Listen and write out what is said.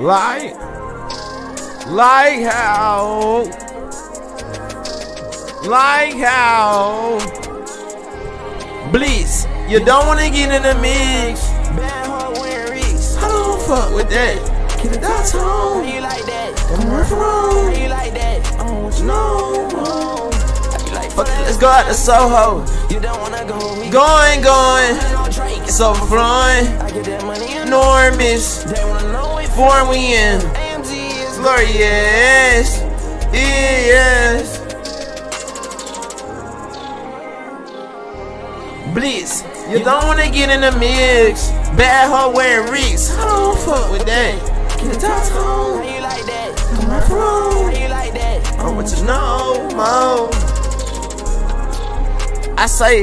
Like, like how, like how. Bliss, you don't wanna get in the mix. Bad heart wearing Reeks. I don't fuck with that. Get it out How home. you like that? Don't work How wrong. you like that? I don't want you No. know. How you like Fuck it, that? let's go out to Soho. You don't wanna go. Going, going. no Drake. It's overflowing. I get that money. Enormous. They wanna know Foreign we in. Glorious. Yes. Bliss. You don't wanna get in the mix. Bad hoe wearing Reeks. I don't fuck with that. Get it out How home. you like that? Work How you like that? I want you to know more. I say